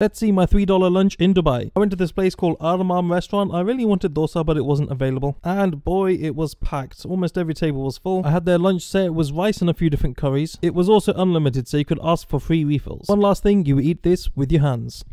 Let's see my $3 lunch in Dubai. I went to this place called Armam restaurant. I really wanted dosa, but it wasn't available. And boy, it was packed. Almost every table was full. I had their lunch set. It was rice and a few different curries. It was also unlimited, so you could ask for free refills. One last thing, you eat this with your hands.